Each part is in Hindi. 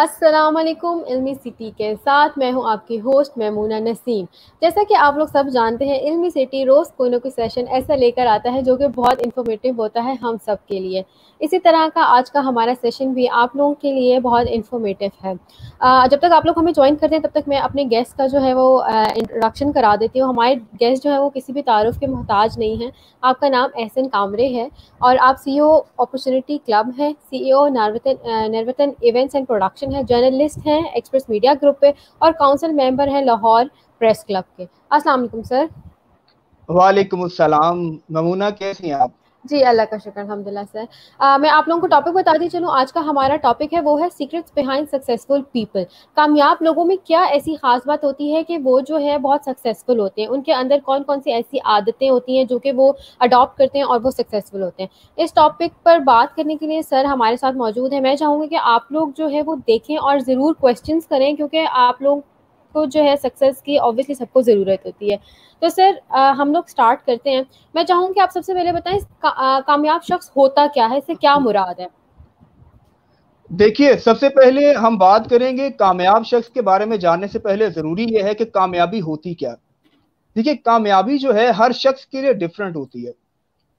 अस्सलाम वालेकुम इल्मी सिटी के साथ मैं हूँ आपकी होस्ट महमूना नसीम। जैसा कि आप लोग सब जानते हैं इल्मी सिटी रोज़ कोई ना कोई सेशन ऐसा लेकर आता है जो कि बहुत इन्फॉर्मेटिव होता है हम सब के लिए। इसी तरह का आज का हमारा सेशन भी आप लोगों के लिए बहुत इन्फॉर्मेटिव है। आ, जब तक आप लोग हमें ज्वाइन करते हैं तब तक मैं अपने गेस्ट का जो है वो इंट्रोडक्शन करा देती हूँ। हमारे गेस्ट जो है वो किसी भी तारुफ के मोहताज नहीं है। आपका नाम एहसन कामरे है और आप सी अपॉर्चुनिटी क्लब हैं। सी ई ओ नरवतन इवेंट्स एंड प्रोडक्शन है जर्नलिस्ट हैं एक्सप्रेस मीडिया ग्रुप पे और काउंसिल मेंबर हैं लाहौर प्रेस क्लब के। अस्सलाम वालेकुम सर वालेकुम अस्सलाम ममूना कैसी हैं आप? जी, अल्लाह का शुक्र अलहमदिल्ला सर। मैं आप लोगों को टॉपिक बता दी, चलूँ, आज का हमारा टॉपिक है, वो है सीक्रेट्स बिहाइंड सक्सेसफुल पीपल कामयाब लोगों में क्या ऐसी खास बात होती है कि वो जो है, बहुत सक्सेसफुल होते हैं? उनके अंदर कौन कौन सी ऐसी आदतें होती हैं जो कि वो अडॉप्ट करते हैं और वो सक्सेसफुल होते हैं? इस टॉपिक पर बात करने के लिए, सर, हमारे साथ मौजूद है। मैं चाहूँगी कि आप लोग जो है, वो देखें और ज़रूर क्वेश्चन करें, क्योंकि आप लोग को जो है सक्सेस की ऑब्वियसली सबको ज़रूरत होती है। तो सर आ, हम लोग स्टार्ट करते हैं। मैं चाहूँगी कि आप सबसे पहले बताएँ का, आ, कामयाब शख्स होता क्या है? इससे क्या मुराद है? देखिए सबसे पहले हम बात करेंगे कामयाब शख्स के बारे में जानने से पहले ज़रूरी यह है कि कामयाबी होती क्या। देखिए कामयाबी जो है हर शख्स के लिए डिफरेंट होती है।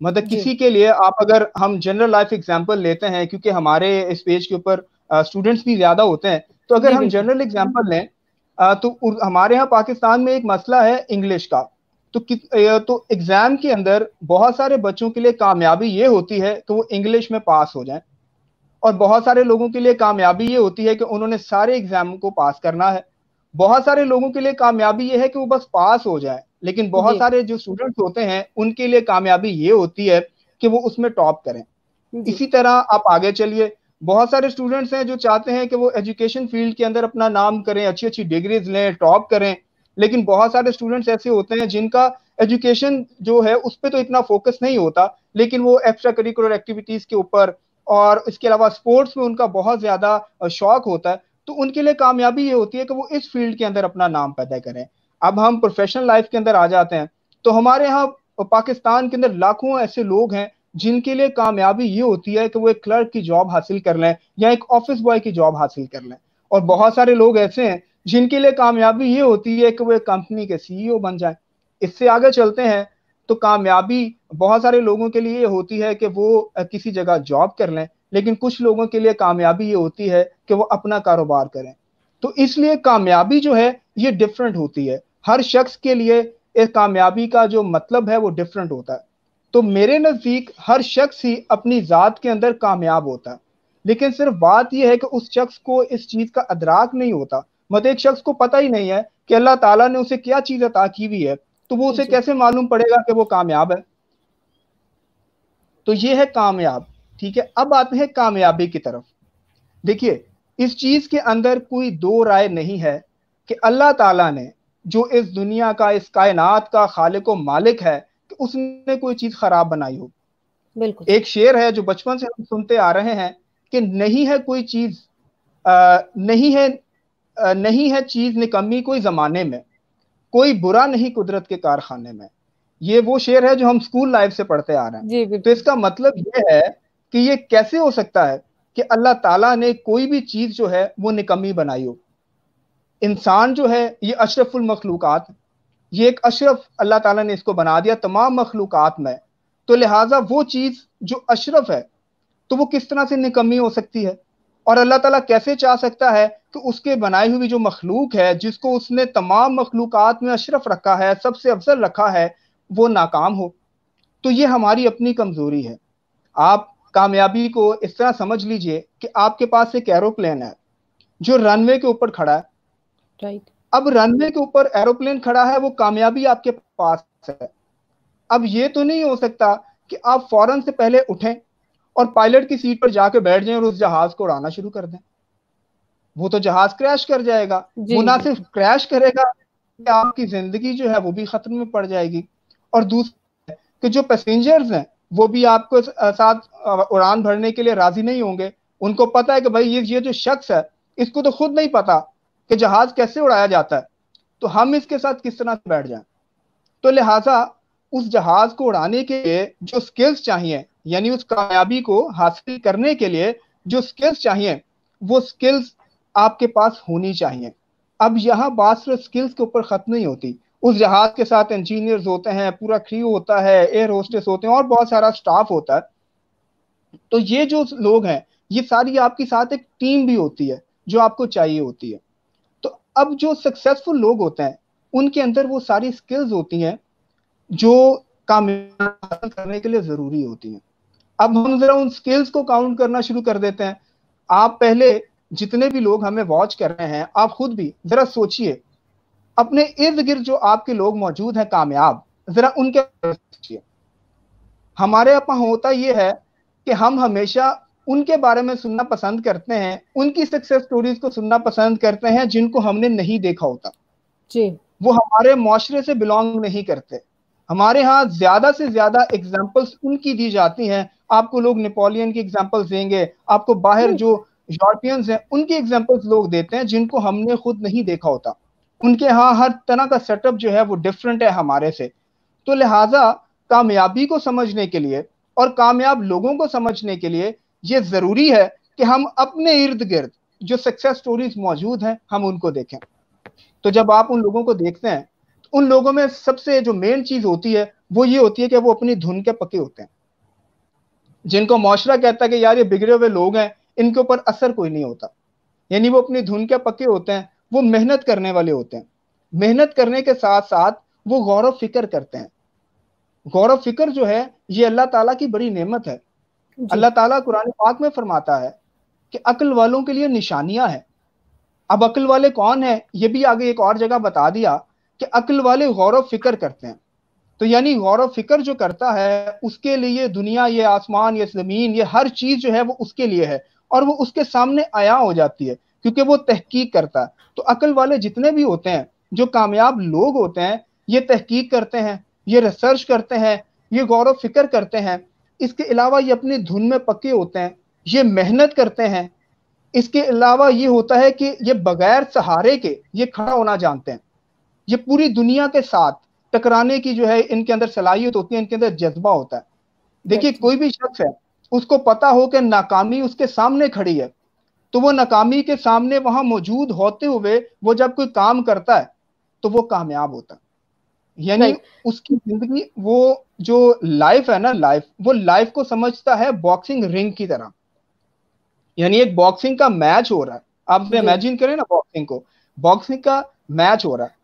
मतलब किसी के लिए आप अगर हम जनरल लाइफ एग्जांपल लेते हैं क्योंकि हमारे इस पेज के ऊपर स्टूडेंट्स भी ज़्यादा होते हैं तो अगर हम जनरल एग्जांपल लें तो हमारे यहाँ पाकिस्तान में एक मसला है इंग्लिश का। तो तो एग्ज़ाम के अंदर बहुत सारे बच्चों के लिए कामयाबी ये होती है कि वो इंग्लिश में पास हो जाएँ। और बहुत सारे लोगों के लिए कामयाबी ये होती है कि उन्होंने सारे एग्ज़ाम को पास करना है। बहुत सारे लोगों के लिए कामयाबी ये है कि वो बस पास हो जाए। लेकिन बहुत सारे जो स्टूडेंट्स होते हैं उनके लिए कामयाबी ये होती है कि वो उसमें टॉप करें। इसी तरह आप आगे चलिए। बहुत सारे स्टूडेंट्स हैं जो चाहते हैं कि वो एजुकेशन फ़ील्ड के अंदर अपना नाम करें अच्छी अच्छी डिग्रीज लें टॉप करें। लेकिन बहुत सारे स्टूडेंट्स ऐसे होते हैं जिनका एजुकेशन जो है उस पर तो इतना फोकस नहीं होता, लेकिन वो एक्स्ट्रा करिकुलर एक्टिविटीज़ के ऊपर और इसके अलावा स्पोर्ट्स में उनका बहुत ज़्यादा शौक होता है। तो उनके लिए कामयाबी ये होती है कि वो इस फ़ील्ड के अंदर अपना नाम पैदा करें। अब हम प्रोफेशनल लाइफ के अंदर आ जाते हैं। तो हमारे यहाँ पाकिस्तान के अंदर लाखों ऐसे लोग हैं जिनके लिए कामयाबी ये होती है कि वो एक क्लर्क की जॉब हासिल कर लें या एक ऑफ़िस बॉय की जॉब हासिल कर लें। और बहुत सारे लोग ऐसे हैं जिनके लिए कामयाबी ये होती है कि वो एक कंपनी के सीईओ बन जाए। इससे आगे चलते हैं तो कामयाबी बहुत सारे लोगों के लिए ये होती है कि वो किसी जगह जॉब कर लें, लेकिन कुछ लोगों के लिए कामयाबी ये होती है कि वो अपना कारोबार करें। तो इसलिए कामयाबी जो है, ये डिफरेंट होती है। हर शख्स के लिए इस कामयाबी का जो मतलब है वो डिफरेंट होता है। तो मेरे नज़दीक हर शख्स ही अपनी ज़ात के अंदर कामयाब होता। है लेकिन सिर्फ़ बात यह है कि उस शख्स को इस चीज़ का अदराक नहीं होता। मतलब एक शख्स को पता ही नहीं है कि अल्लाह ताला ने उसे क्या चीज़ अता की हुई है। तो वो उसे कैसे मालूम पड़ेगा कि वो कामयाब है? तो ये है कामयाब ठीक है? अब आते हैं कामयाबी की तरफ़। देखिए इस चीज़ के अंदर कोई दो राय नहीं है कि अल्लाह ताला ने जो इस दुनिया का इस कायनात का खालिक मालिक है उसने कोई चीज़ खराब बनाई हो। बिल्कुल। एक शेर है जो बचपन से हम सुनते आ रहे हैं कि नहीं है कोई चीज़ नहीं है आ, नहीं है चीज़ निकम्मी कोई जमाने में कोई बुरा नहीं कुदरत के कारखाने में। ये वो शेर है जो हम स्कूल लाइफ से पढ़ते आ रहे हैं। तो इसका मतलब ये है कि ये कैसे हो सकता है कि अल्लाह ताला ने कोई भी चीज़ जो है वो निकम्मी बनाई हो। इंसान जो है ये अशरफुल मखलूकत ये एक अशरफ, अल्लाह ताला ने इसको बना दिया तमाम मखलूकत में। तो लिहाजा वो चीज़ जो अशरफ है तो वो किस तरह से निकम्मी हो सकती है? और अल्लाह ताला कैसे चाह सकता है कि उसके बनाई हुई जो मखलूक है, जिसको उसने तमाम मखलूकत में अशरफ रखा है, सबसे अफजल रखा है, वो नाकाम हो। तो ये हमारी अपनी कमज़ोरी है। आप कामयाबी को इस तरह समझ लीजिए कि आपके पास एक एरोप्लेन है, जो रनवे के ऊपर खड़ा है। राइट अब रनवे के ऊपर एरोप्लेन खड़ा है वो कामयाबी आपके पास है। अब ये तो नहीं हो सकता कि आप फ़ौरन से पहले उठें और पायलट की सीट पर जाके बैठ जाएँ और उस जहाज़ को उड़ाना शुरू कर दें। वो तो जहाज़ क्रैश कर जाएगा। वो ना सिर्फ़ क्रैश करेगा कि आपकी ज़िंदगी जो है वो भी खतरे में पड़ जाएगी। और दूसरा कि जो पैसेंजर्स हैं वो भी आपको साथ उड़ान भरने के लिए राज़ी नहीं होंगे। उनको पता है कि भाई ये ये जो शख्स है इसको तो खुद नहीं पता कि जहाज़ कैसे उड़ाया जाता है? तो हम इसके साथ किस तरह से बैठ जाएँ? तो लिहाजा उस जहाज़ को उड़ाने के लिए जो स्किल्स चाहिए, यानी उस कामयाबी को हासिल करने के लिए जो स्किल्स चाहिए, वो स्किल्स आपके पास होनी चाहिए। अब यहाँ बात सिर्फ़ स्किल्स के ऊपर खत्म नहीं होती। उस जहाज़ के साथ इंजीनियर्स होते हैं, पूरा क्रू होता है एयर होस्टेस होते हैं, और बहुत सारा स्टाफ होता है। तो ये जो लोग हैं, ये सारी आपके साथ एक टीम भी होती है, जो आपको चाहिए होती है। अब जो सक्सेसफुल लोग होते हैं, उनके अंदर वो सारी स्किल्स होती हैं जो कामयाब करने के लिए ज़रूरी होती हैं। अब हम जरा उन स्किल्स को काउंट करना शुरू कर देते हैं। आप पहले जितने भी लोग हमें वॉच कर रहे हैं, आप खुद भी जरा सोचिए। अपने इर्द गिर्द जो आपके लोग मौजूद हैं कामयाब, जरा उनके हमारे यहाँ होता यह है कि हम हमेशा उनके बारे में सुनना पसंद करते हैं उनकी सक्सेस स्टोरीज को सुनना पसंद करते हैं जिनको हमने नहीं देखा होता। जी। वो हमारे मुआरे से बिलोंग नहीं करते। हमारे यहाँ ज़्यादा से ज़्यादा एग्जाम्पल्स उनकी दी जाती हैं। आपको लोग नेपोलियन की एग्जाम्पल्स देंगे आपको बाहर। जो। यूरोपियंस हैं उनकी एग्जाम्पल्स लोग देते हैं जिनको हमने खुद नहीं देखा होता। उनके यहाँ हर तरह का सेटअप जो है वो डिफरेंट है हमारे से। तो लिहाजा कामयाबी को समझने के लिए और कामयाब लोगों को समझने के लिए ये ज़रूरी है कि हम अपने इर्द गिर्द जो सक्सेस स्टोरीज मौजूद हैं, हम उनको देखें। तो जब आप उन लोगों को देखते हैं तो उन लोगों में सबसे जो मेन चीज़ होती है, वो ये होती है कि वो अपनी धुन के पके होते हैं। जिनको मुआरा कहता है कि यार ये बिगड़े हुए लोग हैं, इनके ऊपर असर कोई नहीं होता। यानी वो अपनी धुन के पके होते हैं, वो मेहनत करने वाले होते हैं। मेहनत करने के साथ साथ वो गौरव फ़िक्र करते हैं। गौरव फ़िक्र जो है, ये अल्लाह ताला की बड़ी नेमत है। अल्लाह ताला कुरान पाक में फरमाता है कि अक्ल वालों के लिए निशानियाँ हैं। अब अक्ल वाले कौन है? ये भी आगे एक और जगह बता दिया कि अक्ल वाले गौरव फ़िक्र करते हैं। तो यानी गौरव फ़िक्र जो करता है, उसके लिए दुनिया, ये आसमान, ये ज़मीन, ये हर चीज़ जो है वो उसके लिए है और वो उसके सामने आया हो जाती है क्योंकि वो तहकीक करता है। तो अकल वाले जितने भी होते हैं, जो कामयाब लोग होते हैं, ये तहकीक करते हैं, ये रिसर्च करते हैं, ये गौरव फ़िक्र करते हैं। इसके अलावा ये अपनी धुन में पक्के होते हैं ये मेहनत करते हैं। इसके अलावा ये होता है कि ये बगैर सहारे के ये खड़ा होना जानते हैं। ये पूरी दुनिया के साथ टकराने की जो है इनके अंदर सलाहियत होती है इनके अंदर जज्बा होता है। देखिए कोई भी शख्स है उसको पता हो कि नाकामी उसके सामने खड़ी है तो वो नाकामी के सामने वहाँ मौजूद होते हुए वो जब कोई काम करता है तो वो कामयाब होता है। यानी उसकी ज़िंदगी वो जो लाइफ है ना लाइफ वो लाइफ को समझता है बॉक्सिंग रिंग की तरह। यानी एक बॉक्सिंग का मैच हो रहा है। आप इमेजिन करें ना बॉक्सिंग को। बॉक्सिंग का मैच हो रहा है।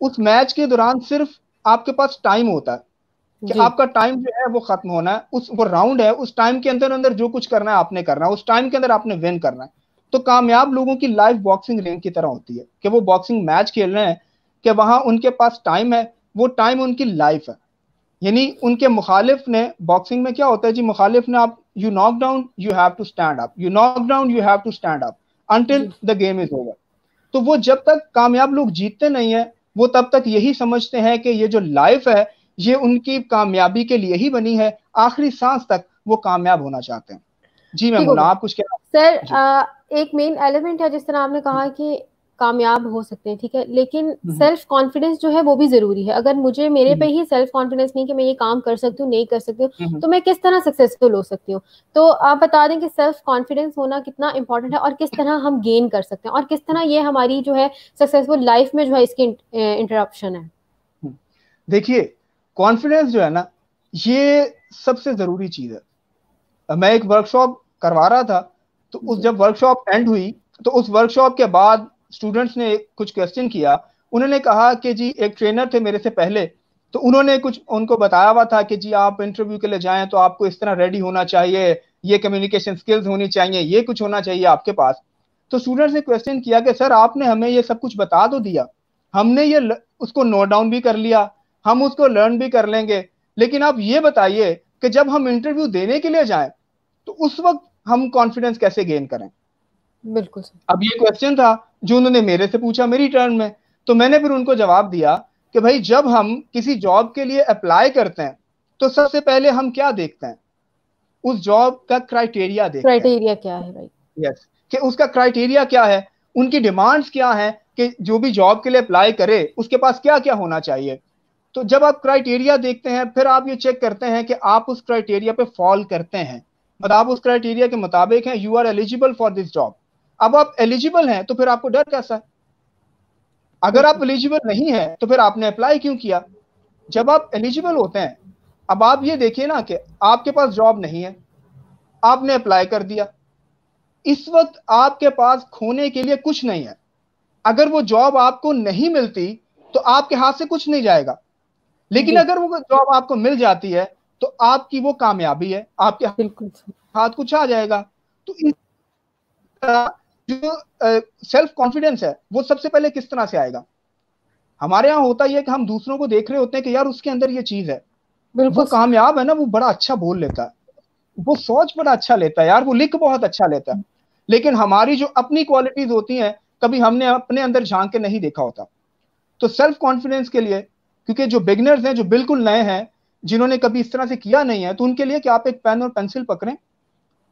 उस मैच के दौरान सिर्फ़ आपके पास टाइम होता है। कि आपका टाइम जो है वो खत्म होना है। उस वो राउंड है। उस टाइम के अंदर अंदर जो कुछ करना है आपने करना है। उस टाइम के अंदर आपने विन करना है। तो कामयाब लोगों की लाइफ बॉक्सिंग रिंग की तरह होती है। कि वो बॉक्सिंग मैच खेल रहे हैं। कि वहाँ उनके पास टाइम है। वो टाइम उनकी लाइफ है। यानी उनके मुखालिफ ने बॉक्सिंग में क्या होता है जी मुखालिफ ने आप you knock down you have to stand up you knock down you have to stand up until the game is over तो वो जब तक कामयाब लोग जीतते नहीं है वो तब तक यही समझते हैं कि ये जो लाइफ है ये उनकी कामयाबी के लिए ही बनी है आखिरी सांस तक वो कामयाब होना चाहते हैं। जी मैम आप कुछ कह सर आ, एक मेन एलिमेंट है जिस तरह आपने कहा कि कामयाब हो सकते हैं ठीक है? लेकिन सेल्फ हम्म। कॉन्फिडेंस जो है वो भी ज़रूरी है। अगर मुझे मेरे हम्म। पे ही सेल्फ कॉन्फिडेंस नहीं कि मैं ये काम कर सकती हूँ नहीं कर सकती हूँ हम्म। तो मैं किस तरह सक्सेसफुल हो सकती हूँ? तो आप बता दें कि सेल्फ कॉन्फिडेंस होना कितना इंपॉर्टेंट है और किस तरह हम गेन कर सकते हैं और किस तरह ये हमारी जो है सक्सेसफुल लाइफ में जो है इसकी इंटरप्शन है। देखिए कॉन्फिडेंस जो है ना ये सबसे ज़रूरी चीज़ है। मैं एक वर्कशॉप करवा रहा था तो उस जब वर्कशॉप एंड हुई तो उस वर्कशॉप के बाद स्टूडेंट्स ने कुछ क्वेश्चन किया। उन्होंने कहा कि जी, एक ट्रेनर थे मेरे से पहले तो उन्होंने कुछ उनको बताया हुआ था कि जी, आप इंटरव्यू के लिए जाएँ तो आपको इस तरह रेडी होना चाहिए, ये कम्युनिकेशन स्किल्स होनी चाहिए, ये कुछ होना चाहिए आपके पास। तो स्टूडेंट्स ने क्वेश्चन किया कि, सर, आपने हमें ये सब कुछ बता तो दिया। हमने ये उसको नोट डाउन भी कर लिया, हम उसको लर्न भी कर लेंगे। लेकिन आप ये बताइए कि जब हम इंटरव्यू देने के लिए जाएँ तो उस वक्त हम कॉन्फिडेंस कैसे गेन करें? बिल्कुल अब ये क्वेश्चन था जो उन्होंने मेरे से पूछा मेरी टर्न में। तो मैंने फिर उनको जवाब दिया कि भाई जब हम किसी जॉब के लिए अप्लाई करते हैं तो सबसे पहले हम क्या देखते हैं? उस जॉब का क्राइटेरिया देखते क्राइटेरिया क्या है भाई? यस कि उसका क्राइटेरिया क्या है? उनकी डिमांड्स क्या है कि जो भी जॉब के लिए अप्लाई करे उसके पास क्या क्या होना चाहिए? तो जब आप क्राइटेरिया देखते हैं फिर आप ये चेक करते हैं कि आप उस क्राइटेरिया पे फॉल करते हैं। मतलब आप उस क्राइटेरिया के मुताबिक हैं you are eligible for this job अब आप एलिजिबल हैं तो फिर आपको डर कैसा है? अगर आप एलिजिबल नहीं है तो फिर आपने अप्लाई क्यों किया? जब आप एलिजिबल होते हैं अब आप ये देखिए ना कि आपके पास जॉब नहीं है आपने अप्लाई कर दिया। इस वक्त आपके पास खोने के लिए कुछ नहीं है। अगर वो जॉब आपको नहीं मिलती तो आपके हाथ से कुछ नहीं जाएगा। लेकिन अगर वो जॉब आपको मिल जाती है तो आपकी वो कामयाबी है आपके हाथ कुछ आ जाएगा। तो इस जो सेल्फ कॉन्फिडेंस है वो सबसे पहले किस तरह से आएगा? हमारे यहाँ होता ही है कि हम दूसरों को देख रहे होते हैं कि यार उसके अंदर ये चीज़ है। वो कामयाब है ना वो बड़ा अच्छा बोल लेता है। वो सोच बड़ा अच्छा लेता है यार वो लिख बहुत अच्छा लेता है। लेकिन हमारी जो अपनी क्वालिटीज होती हैं कभी हमने अपने अंदर झाँक के नहीं देखा होता। तो सेल्फ कॉन्फिडेंस के लिए क्योंकि जो बिगनर्स हैं जो बिल्कुल नए हैं जिन्होंने कभी इस तरह से किया नहीं है तो उनके लिए कि आप एक पेन और पेंसिल पकड़ें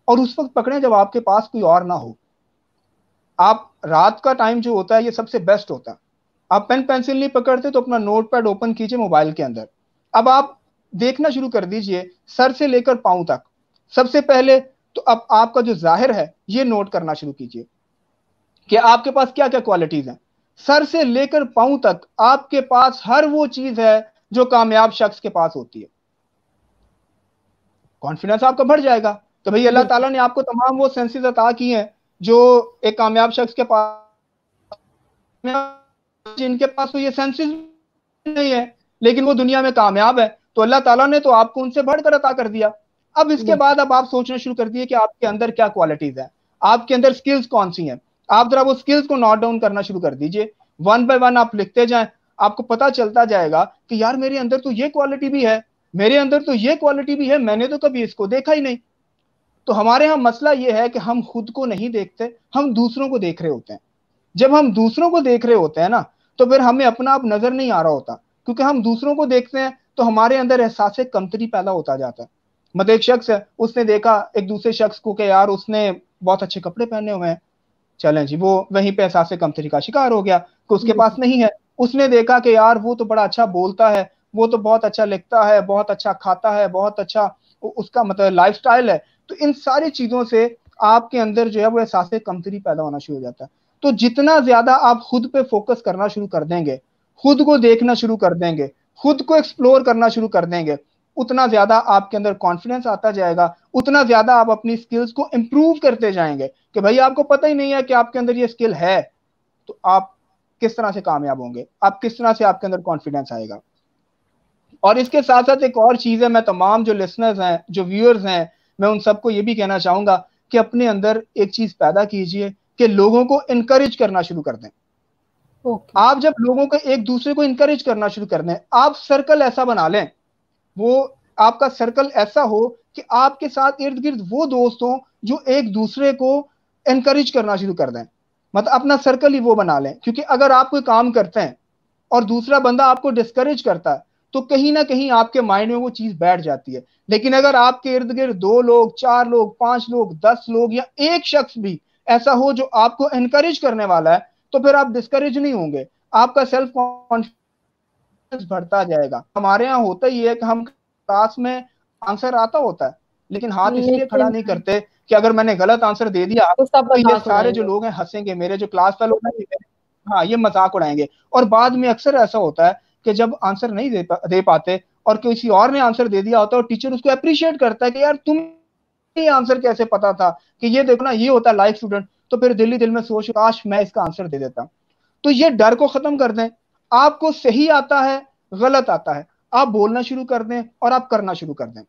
और उस वक्त पकड़ें जब आपके पास कोई और ना हो। आप रात का टाइम जो होता है ये सबसे बेस्ट होता है। आप पेन पेंसिल नहीं पकड़ते तो अपना नोट पैड ओपन कीजिए मोबाइल के अंदर। अब आप देखना शुरू कर दीजिए सर से लेकर पाँव तक। सबसे पहले तो अब आपका जो ज़ाहिर है ये नोट करना शुरू कीजिए कि आपके पास क्या क्या क्वालिटीज हैं। सर से लेकर पाँव तक आपके पास हर वो चीज़ है जो कामयाब शख्स के पास होती है। कॉन्फिडेंस आपका बढ़ जाएगा। तो भाई अल्लाह ताला ने आपको तमाम वो सेंसेस अता की हैं। जो एक कामयाब शख्स के पास जिनके पास तो ये सेंसेस नहीं है, लेकिन वो दुनिया में कामयाब है तो अल्लाह ताला ने तो आपको उनसे बढ़कर अता कर दिया। अब इसके बाद अब आप सोचना शुरू कर दिए कि आपके अंदर क्या क्वालिटीज है। आपके अंदर स्किल्स कौन सी हैं? आप जरा वो स्किल्स को नोट डाउन करना शुरू कर दीजिए। वन बाय वन आप लिखते जाएँ, आपको पता चलता जाएगा कि यार मेरे अंदर तो ये क्वालिटी भी है, मेरे अंदर तो ये क्वालिटी भी है, मैंने तो कभी इसको देखा ही नहीं। तो हमारे यहाँ मसला ये है कि हम खुद को नहीं देखते, हम दूसरों को देख रहे होते हैं। जब हम दूसरों को देख रहे होते हैं ना तो फिर हमें अपना आप नज़र नहीं आ रहा होता, क्योंकि हम दूसरों को देखते हैं तो हमारे अंदर एहसास कमतरी पैदा होता जाता है। मतलब एक शख्स है उसने देखा, एक दूसरे शख्स को कि यार, उसने बहुत अच्छे कपड़े पहने हुए हैं। चलें जी, वो वहीं पे एहसास कमतरी का शिकार हो गया, कि उसके पास नहीं है। उसने देखा कि यार, वो तो बड़ा अच्छा बोलता है, वो तो बहुत अच्छा लिखता है, बहुत अच्छा खाता है, बहुत अच्छा उसका मतलब लाइफ है। तो इन सारी चीज़ों से आपके अंदर जो है वो एहसास कमतरी पैदा होना शुरू हो जाता है। तो जितना ज़्यादा आप खुद पे फोकस करना शुरू कर देंगे, खुद को देखना शुरू कर देंगे, खुद को एक्सप्लोर करना शुरू कर देंगे, उतना ज़्यादा आपके अंदर कॉन्फिडेंस आता जाएगा, उतना ज़्यादा आप अपनी स्किल्स को इम्प्रूव करते जाएँगे कि भाई आपको पता ही नहीं है कि आपके अंदर ये स्किल है। तो आप किस तरह से कामयाब होंगे? आप किस तरह से आपके अंदर कॉन्फिडेंस आएगा? और इसके साथ साथ एक और चीज़ है, मैं तमाम जो लिसनर्स हैं, जो व्यूअर्स हैं मैं उन सबको ये भी कहना चाहूँगा कि अपने अंदर एक चीज़ पैदा कीजिए कि लोगों को इनकरेज करना शुरू कर दें okay. आप जब लोगों को एक दूसरे को इनकरेज करना शुरू कर दें आप सर्कल ऐसा बना लें वो आपका सर्कल ऐसा हो कि आपके साथ इर्द गिर्द वो दोस्त हो जो एक दूसरे को एनकरेज करना शुरू कर दें मतलब अपना सर्कल ही वो बना लें क्योंकि अगर आप कोई काम करते हैं और दूसरा बंदा आपको डिस्करेज करता है तो कहीं ना कहीं आपके माइंड में वो चीज़ बैठ जाती है। लेकिन अगर आपके इर्द गिर्द दो लोग चार लोग पाँच लोग दस लोग या एक शख्स भी ऐसा हो जो आपको एनकरेज करने वाला है तो फिर आप डिस्करेज नहीं होंगे। आपका सेल्फ कॉन्फिडेंस बढ़ता जाएगा। हमारे यहाँ होता ही है कि हम क्लास में आंसर आता होता है लेकिन हाथ इसलिए खड़ा नहीं करते कि अगर मैंने गलत आंसर दे दिया तो, तो ये सारे जो लोग हैं हंसेंगे मेरे जो क्लास का लोग हैं हाँ ये मज़ाक उड़ाएँगे। और बाद में अक्सर ऐसा होता है कि जब आंसर नहीं दे, पा, दे पाते और किसी और ने आंसर दे दिया होता है और टीचर उसको अप्रिशिएट करता है कि यार तुम ये आंसर कैसे पता था कि ये देखो ना ये होता है लाइफ स्टूडेंट तो फिर दिल्ली दिल में सोच काश मैं इसका आंसर दे देता। तो ये डर को खत्म कर दें। आपको सही आता है गलत आता है। आप बोलना शुरू कर दें और आप करना शुरू कर दें।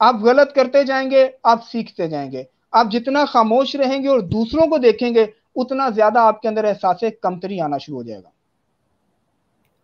आप गलत करते जाएँगे आप सीखते जाएँगे। आप जितना खामोश रहेंगे और दूसरों को देखेंगे उतना ज़्यादा आपके अंदर एहसास कमतरी आना शुरू हो जाएगा।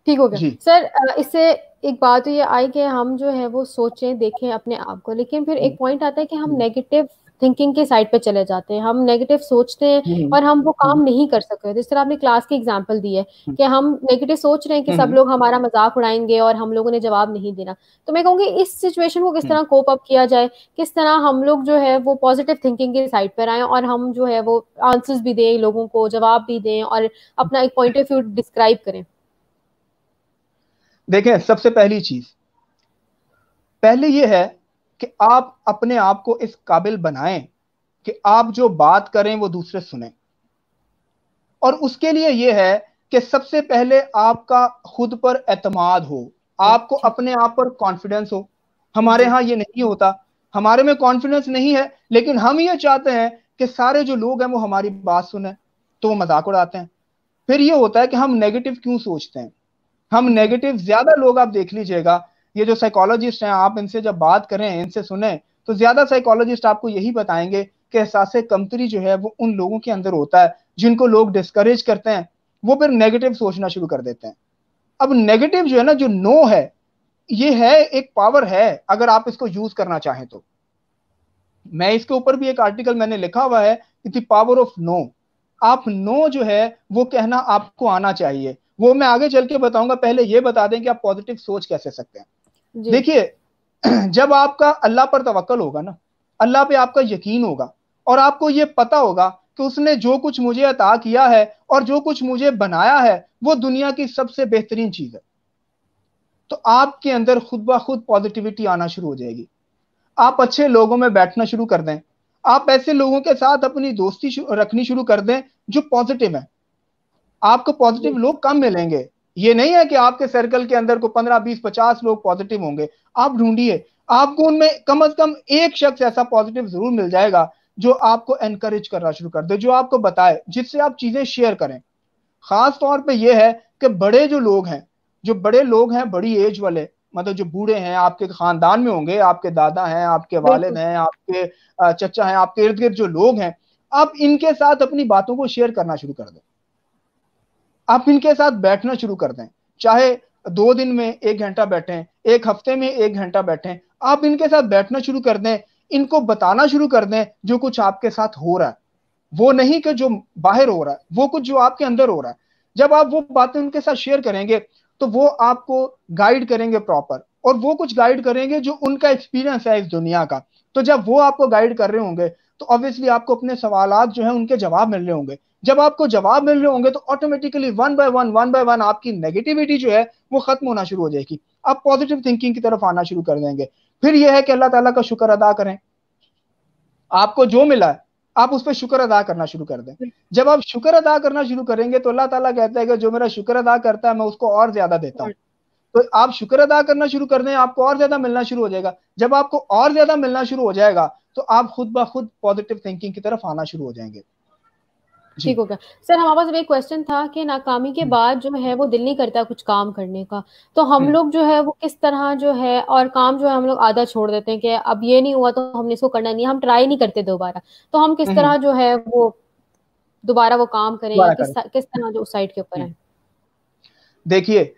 ठीक हो गया। सर इससे एक बात तो ये आई कि हम जो है वो सोचें देखें अपने आप को। लेकिन फिर एक पॉइंट आता है कि हम नेगेटिव थिंकिंग के साइड पे चले जाते हैं। हम नेगेटिव सोचते हैं हम्म। और हम वो काम हम्म। नहीं कर सकते। जिस तरह आपने क्लास की एग्जांपल दी है हम्म। कि हम नेगेटिव सोच रहे हैं कि सब लोग हमारा मज़ाक उड़ाएँगे और हम लोगों ने जवाब नहीं देना। तो मैं कहूँगी इस सिचुएशन को किस तरह कोप अप किया जाए? किस तरह हम लोग जो है वो पॉजिटिव थिंकिंग के साइड पर आए और हम जो है वो आंसर्स भी दें लोगों को जवाब भी दें और अपना एक पॉइंट ऑफ़ व्यू डिस्क्राइब करें? देखें, सबसे पहली चीज़। पहले यह है कि आप अपने आप को इस काबिल बनाएँ कि आप जो बात करें, वो दूसरे सुने। और उसके लिए यह है कि सबसे पहले आपका खुद पर एतमाद हो। आपको अपने आप पर कॉन्फिडेंस हो। हमारे यहाँ ये नहीं होता। हमारे में कॉन्फिडेंस नहीं है, लेकिन हम ये चाहते हैं कि सारे जो लोग हैं, वो हमारी बात सुने तो वो मज़ाक उड़ाते हैं। फिर ये होता है कि हम नेगेटिव क्यों सोचते हैं? हम नेगेटिव ज़्यादा लोग आप देख लीजिएगा। ये जो साइकोलॉजिस्ट हैं, आप इनसे जब बात करें, इनसे सुने तो ज़्यादा साइकोलॉजिस्ट आपको यही बताएँगे कि एहसास कमतरी जो है, वो उन लोगों के अंदर होता है, जिनको लोग डिस्करेज करते हैं, वो फिर नेगेटिव सोचना शुरू कर देते हैं। अब नेगेटिव जो है ना, जो नो है, ये है, एक पावर है, अगर आप इसको यूज़ करना चाहें तो। मैं इसके ऊपर भी एक आर्टिकल मैंने लिखा हुआ है द पावर ऑफ़ नो आप नो जो है, वो कहना आपको आना चाहिए। वो मैं आगे चल के बताऊँगा पहले ये बता दें कि आप पॉजिटिव सोच कैसे सकते हैं। देखिए जब आपका अल्लाह पर तवक्ल होगा ना अल्लाह पे आपका यकीन होगा और आपको ये पता होगा कि उसने जो कुछ मुझे अता किया है और जो कुछ मुझे बनाया है वो दुनिया की सबसे बेहतरीन चीज़ है। तो आपके अंदर खुद ब खुद पॉजिटिविटी आना शुरू हो जाएगी। आप अच्छे लोगों में बैठना शुरू कर दें। आप ऐसे लोगों के साथ अपनी दोस्ती रखनी शुरू कर दें जो पॉजिटिव है। आपको पॉजिटिव लोग कम मिलेंगे। ये नहीं है कि आपके सर्कल के अंदर को पंद्रह बीस पचास लोग पॉजिटिव होंगे। आप ढूंढिए। आपको उनमें कम अज कम एक शख्स ऐसा पॉजिटिव ज़रूर मिल जाएगा जो आपको एनकरेज करना शुरू कर दे जो आपको बताए जिससे आप चीज़ें शेयर करें। खास तौर पे यह है कि बड़े जो लोग हैं जो बड़े लोग हैं बड़ी एज वाले मतलब जो बूढ़े हैं आपके खानदान में होंगे आपके दादा हैं आपके वालिद हैं आपके चचा हैं आपके इर्द गिर्द जो लोग हैं आप इनके साथ अपनी बातों को शेयर करना शुरू कर दें। आप इनके साथ बैठना शुरू कर दें। चाहे दो दिन में एक घंटा बैठे, एक हफ़्ते में एक घंटा बैठे, आप इनके साथ बैठना शुरू कर दें, इनको बताना शुरू कर दें जो कुछ आपके साथ हो रहा है। वो नहीं कि जो बाहर हो रहा है, वो कुछ जो आपके अंदर हो रहा है। जब आप वो बातें उनके साथ शेयर करेंगे तो वो आपको गाइड करेंगे प्रॉपर और वो कुछ गाइड करेंगे जो उनका एक्सपीरियंस है इस दुनिया का। तो जब वो आपको गाइड कर रहे होंगे तो ऑब्वियसली आपको अपने सवाल जो है उनके जवाब मिल रहे होंगे। जब आपको जवाब मिल रहे होंगे तो automatically one by one one by one आपकी नेगेटिविटी जो है, वो खत्म होना शुरू हो जाएगी। आप पॉजिटिव थिंकिंग की तरफ़ आना शुरू कर देंगे। फिर यह है कि अल्लाह ताला का शुक्र अदा करें। आपको जो मिला है, आप उस पर शुक्र अदा करना शुरू कर दें। जब आप शुक्र अदा करना शुरू करेंगे तो अल्लाह ताला कहता है कि जो मेरा शुक्र अदा करता है, मैं उसको और ज़्यादा देता हूँ। तो आप शुक्र अदा करना शुरू कर दें, आपको और ज़्यादा मिलना शुरू हो जाएगा। जब आपको और ज़्यादा मिलना शुरू हो जाएगा तो आप खुद ब खुद पॉजिटिव थिंकिंग की तरफ़ आना शुरू हो जाएँगे। ठीक हो गया। सर हमारे पास एक क्वेश्चन था कि नाकामी के हम्म। बाद जो है वो दिल नहीं करता कुछ काम करने का। तो हम हम्म। लोग जो है वो किस तरह जो है और काम जो है हम लोग आधा छोड़ देते हैं कि अब ये नहीं हुआ तो हमने इसको करना नहीं हम ट्राई नहीं करते दोबारा। तो हम किस हम्म। तरह जो है वो दोबारा वो काम करें या किस किस तरह जो उस साइड के ऊपर है? देखिए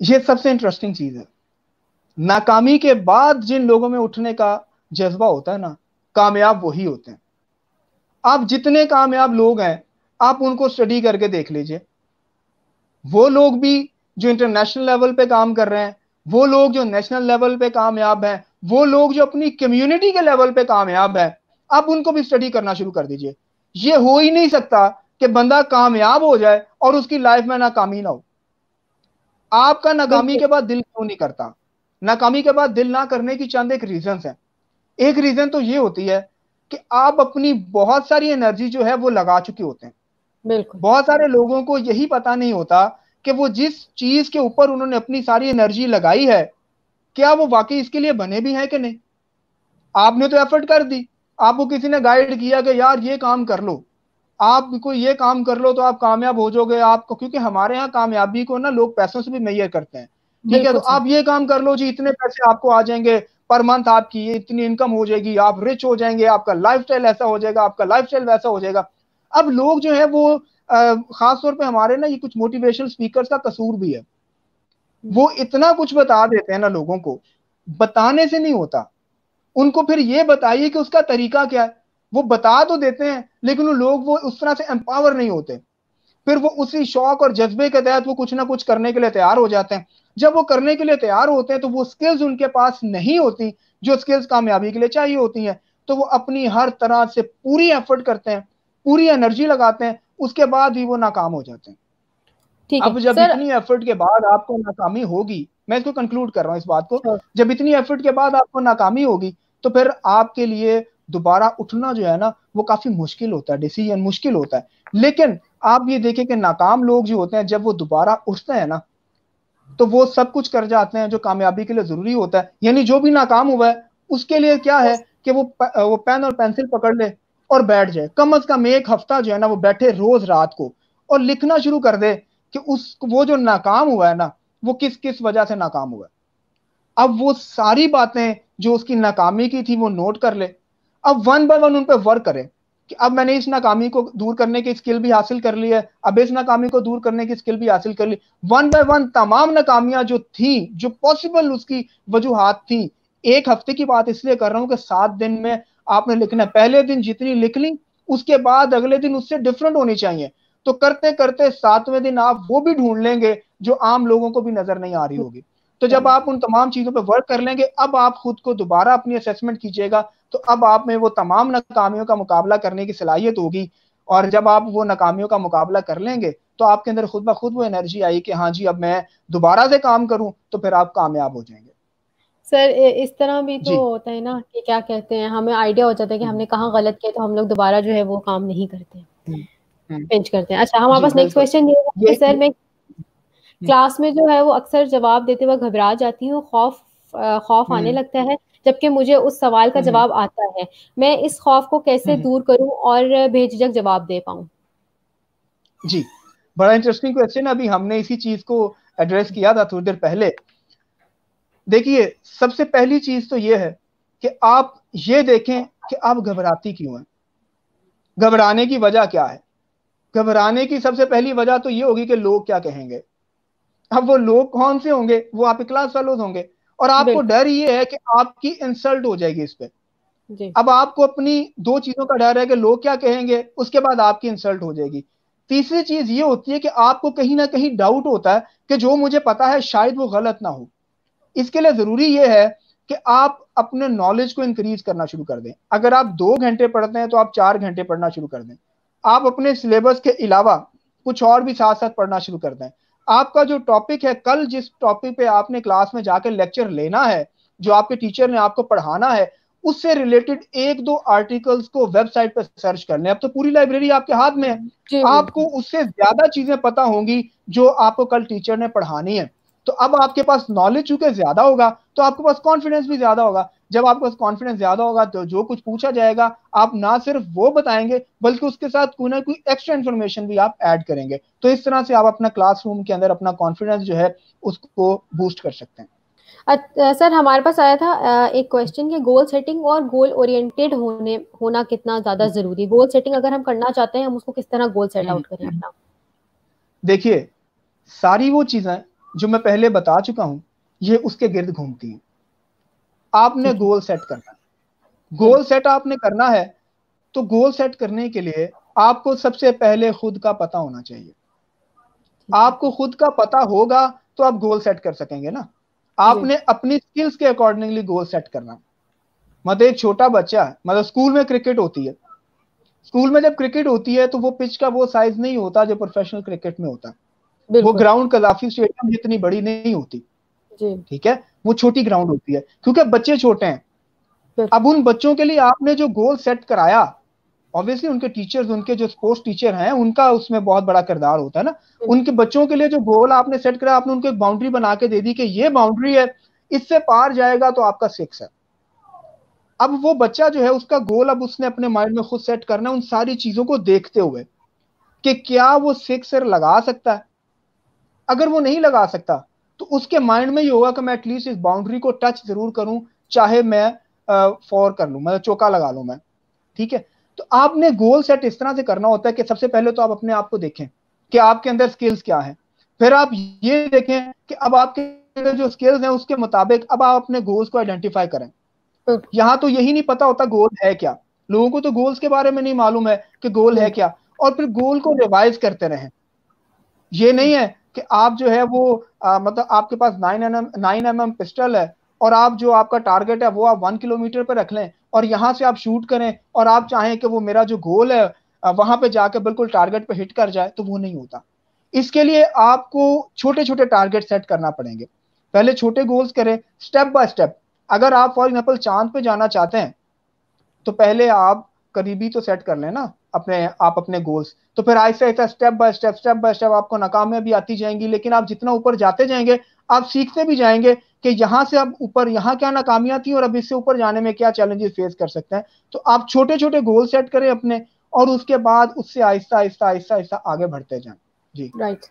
ये सबसे इंटरेस्टिंग चीज़ है। नाकामी के बाद जिन लोगों में उठने का जज्बा होता है ना कामयाब वही होते हैं। आप जितने कामयाब लोग हैं आप उनको स्टडी करके देख लीजिए। वो लोग भी जो इंटरनेशनल लेवल पे काम कर रहे हैं वो लोग जो नेशनल लेवल पे कामयाब हैं वो लोग जो अपनी कम्युनिटी के लेवल पे कामयाब है आप उनको भी स्टडी करना शुरू कर दीजिए। ये हो ही नहीं सकता कि बंदा कामयाब हो जाए और उसकी लाइफ में नाकामी ना हो। आपका नाकामी के बाद दिल क्यों नहीं करता? नाकामी के बाद दिल ना करने की चंद एक रीजन है। एक रीजन तो ये होती है कि आप अपनी बहुत सारी एनर्जी जो है वो लगा चुके होते हैं। बिल्कुल। बहुत सारे लोगों को यही पता नहीं होता कि वो जिस चीज़ के ऊपर उन्होंने अपनी सारी एनर्जी लगाई है क्या वो वाकई इसके लिए बने भी हैं कि नहीं? आपने तो एफर्ट कर दी। आपको किसी ने गाइड किया कि यार ये काम कर लो। आप कोई ये काम कर लो तो आप कामयाब हो जाओगे। आपको क्योंकि हमारे यहाँ कामयाबी को ना लोग पैसों से भी मैयर करते हैं। ठीक है तो आप ये काम कर लो जी इतने पैसे आपको आ जाएँगे। पर मंथ आपकी इतनी इनकम हो जाएगी, आप रिच हो जाएँगे, आपका लाइफ ऐसा हो जाएगा, आपका लाइफ वैसा हो जाएगा। अब लोग जो है वो खास तौर पे हमारे ना ये कुछ मोटिवेशनल स्पीकर्स का कसूर भी है। वो इतना कुछ बता देते हैं ना लोगों को, बताने से नहीं होता। उनको फिर ये बताइए कि उसका तरीका क्या है। वो बता तो देते हैं, लेकिन लोग वो उस तरह से एम्पावर नहीं होते। फिर वो उसी शौक और जज्बे के तहत वो कुछ ना कुछ करने के लिए तैयार हो जाते हैं। जब वो करने के लिए तैयार होते हैं तो वो स्किल्स उनके पास नहीं होती जो स्किल्स कामयाबी के लिए चाहिए होती हैं। तो वो अपनी हर तरह से पूरी एफर्ट करते हैं पूरी एनर्जी लगाते हैं उसके बाद भी वो नाकाम हो जाते हैं। अब जब सर... इतनी एफर्ट के बाद आपको नाकामी होगी मैं इसको कंक्लूड कर रहा हूँ इस बात को। जब इतनी एफर्ट के बाद आपको नाकामी होगी तो फिर आपके लिए दोबारा उठना जो है ना वो काफ़ी मुश्किल होता है डिसीज़न मुश्किल होता है। लेकिन आप ये देखें कि नाकाम लोग जो होते हैं जब वो दोबारा उठते हैं ना तो वो सब कुछ कर जाते हैं जो कामयाबी के लिए ज़रूरी होता है। यानी जो भी नाकाम हुआ है, उसके लिए क्या है कि वो वो पेन और पेंसिल पकड़ ले और बैठ जाए। कम अज कम एक हफ़्ता जो है ना, वो बैठे रोज रात को और लिखना शुरू कर दे कि उस, वो जो नाकाम हुआ है ना, वो किस किस वजह से नाकाम हुआ है। अब वो सारी बातें जो उसकी नाकामी की थी, वो नोट कर ले। अब वन बाय वन उन पर वर्क करें। कि अब मैंने इस नाकामी को दूर करने की स्किल भी हासिल कर ली है, अब इस नाकामी को दूर करने की स्किल भी हासिल कर ली। वन बाय वन तमाम नाकामियाँ जो थी, जो पॉसिबल उसकी वजूहत थी, एक हफ़्ते की बात इसलिए कर रहा हूँ कि सात दिन में आपने लिखना पहले दिन जितनी लिख ली, उसके बाद अगले दिन उससे डिफरेंट होनी चाहिए। तो करते करते सातवें दिन आप वो भी ढूंढ लेंगे जो आम लोगों को भी नज़र नहीं आ रही होगी। तो जब आप उन तमाम चीज़ों पर वर्क कर लेंगे, अब आप खुद को दोबारा अपनी असेसमेंट कीजिएगा। तो अब आप में वो तमाम नाकामियों का मुकाबला करने की सलाहियत होगी। और जब आप वो नाकामियों का मुकाबला कर लेंगे तो आपके अंदर खुद ब खुद वो एनर्जी आई कि हाँ जी अब मैं दोबारा से काम करूँ तो फिर आप कामयाब हो जाएँगे। सर इस तरह भी तो होता है ना कि क्या कहते हैं हमें आइडिया हो जाता है कि हमने कहाँ गलत किया तो हम लोग दोबारा जो है वो काम नहीं करते। हम्म, हम्म। पेंच करते हैं। अच्छा हमारे पास नेक्स्ट क्वेश्चन ये है सर मैं क्लास में जो है वो अक्सर जवाब देते वक्त घबरा जाती हूँ खौफ खौफ आने हम्म। लगता है। जबकि मुझे उस सवाल का जवाब आता है। मैं इस खौफ को कैसे दूर करूँ और बेझिझक जवाब दे पाऊँ? जी बड़ा इंटरेस्टिंग क्वेश्चन अभी हमने इसी चीज़ को एड्रेस किया था थोड़ी देर पहले। देखिए सबसे पहली चीज़ तो ये है कि आप ये देखें कि आप घबराती क्यों हैं? घबराने की वजह क्या है? घबराने की सबसे पहली वजह तो ये होगी कि लोग क्या कहेंगे? अब वो लोग कौन से होंगे? वो आपके क्लास फेलोज होंगे। और आपको डर ये है कि आपकी इंसल्ट हो जाएगी इस पर अब आपको अपनी दो चीज़ों का डर है कि लोग क्या कहेंगे उसके बाद आपकी इंसल्ट हो जाएगी। तीसरी चीज़ ये होती है कि आपको कहीं ना कहीं डाउट होता है कि जो मुझे पता है शायद वो गलत ना हो। इसके लिए ज़रूरी ये है कि आप अपने नॉलेज को इंक्रीज करना शुरू कर दें। अगर आप दो घंटे पढ़ते हैं तो आप चार घंटे पढ़ना शुरू कर दें। आप अपने सिलेबस के अलावा कुछ और भी साथ साथ पढ़ना शुरू कर दें। आपका जो टॉपिक है कल जिस टॉपिक पे आपने क्लास में जाकर लेक्चर लेना है जो आपके टीचर ने आपको पढ़ाना है उससे रिलेटेड एक दो आर्टिकल्स को वेबसाइट पर सर्च कर लें अब तो पूरी लाइब्रेरी आपके हाथ में है। आपको उससे ज़्यादा चीज़ें पता होंगी जो आपको कल टीचर ने पढ़ानी है। तो अब आपके पास नॉलेज चूँकि ज़्यादा होगा तो आपके पास कॉन्फिडेंस भी ज़्यादा होगा। जब आपके पास कॉन्फिडेंस ज़्यादा होगा तो जो कुछ पूछा जाएगा आप ना सिर्फ़ वो बताएँगे बल्कि उसके साथ कोई ना कोई एक्स्ट्रा इन्फॉर्मेशन भी आप ऐड करेंगे। तो इस तरह से आप अपना क्लासरूम के अंदर अपना कॉन्फिडेंस जो है उसको बूस्ट कर सकते हैं। सर हमारे पास आया था एक क्वेश्चन कि गोल सेटिंग और गोल ओरिएंटेड होने होना कितना ज़्यादा ज़रूरी गोल सेटिंग अगर हम करना चाहते हैं हम उसको किस तरह गोल सेट आउट करें? देखिए सारी वो चीज़ें जो मैं पहले बता चुका हूँ ये उसके गिर्द घूमती है। आपने गोल सेट करना है। गोल सेट आपने करना है तो गोल सेट करने के लिए आपको सबसे पहले खुद का पता होना चाहिए। आपको खुद का पता होगा तो आप गोल सेट कर सकेंगे ना। आपने अपनी स्किल्स के अकॉर्डिंगली गोल सेट करना। मतलब एक छोटा बच्चा है मतलब स्कूल में क्रिकेट होती है। स्कूल में जब क्रिकेट होती है तो वो पिच का वो साइज़ नहीं होता जो प्रोफेशनल क्रिकेट में होता। है वो ग्राउंड कलाफी स्टेडियम जितनी बड़ी नहीं होती। ठीक है? वो छोटी ग्राउंड होती है क्योंकि बच्चे छोटे हैं। अब उन बच्चों के लिए आपने जो गोल सेट कराया ऑब्वियसली उनके टीचर्स उनके जो स्पोर्ट्स टीचर हैं उनका उसमें बहुत बड़ा किरदार होता है ना। उनके बच्चों के लिए जो गोल आपने सेट कराया आपने उनको एक बाउंड्री बना के दे दी कि ये बाउंड्री है इससे पार जाएगा तो आपका सिक्स है। अब वो बच्चा जो है उसका गोल अब उसने अपने माइंड में खुद सेट करना है उन सारी चीज़ों को देखते हुए कि क्या वो सिक्सर लगा सकता है। अगर वो नहीं लगा सकता तो उसके माइंड में ये होगा कि मैं एटलीस्ट इस बाउंड्री को टच ज़रूर करूँ चाहे मैं फॉर कर लू मतलब चौका लगा लू मैं ठीक है? तो आपने गोल सेट इस तरह से करना होता है कि सबसे पहले तो आप अपने आप को देखें कि आपके अंदर स्किल्स क्या है। फिर आप ये देखें कि अब आपके जो स्किल्स हैं उसके मुताबिक अब आप अपने गोल्स को आइडेंटिफाई करें। यहाँ तो यही नहीं पता होता गोल है क्या। लोगों को तो गोल्स के बारे में नहीं मालूम है कि गोल है क्या। और फिर गोल को रिवाइज करते रहें। ये नहीं है कि आप जो है वो आ, मतलब आपके पास nine M nine M pistol है और आप जो आपका टारगेट है वो आप वन किलोमीटर पर रख लें और यहाँ से आप शूट करें और आप चाहें कि वो मेरा जो गोल है वहाँ पे जाकर बिल्कुल टारगेट पे हिट कर जाए तो वो नहीं होता। इसके लिए आपको छोटे छोटे टारगेट सेट करना पड़ेंगे। पहले छोटे गोल्स करें स्टेप बाय स्टेप अगर आप फॉर एग्ज़ाम्पल चाँद पे जाना चाहते हैं तो पहले आप करीबी तो सेट कर लें ना। अपने, आप अपने गोल्स तो फिर आहिस्ता आहिस्ता step by step step by step आपको नाकामियाँ भी आती जाएँगी, लेकिन आप जितना ऊपर जाते जाएँगे, आप सीखते भी जाएँगे कि यहाँ से अब ऊपर, यहाँ क्या नाकामियाँ थी और अब इससे ऊपर जाने में क्या चैलेंजेस फेस कर सकते हैं। तो आप छोटे छोटे गोल सेट करें अपने और उसके बाद उससे आहिस्ता आहिस्ता आहिस्ता आहिस्ता आगे बढ़ते जाए। जी। राइट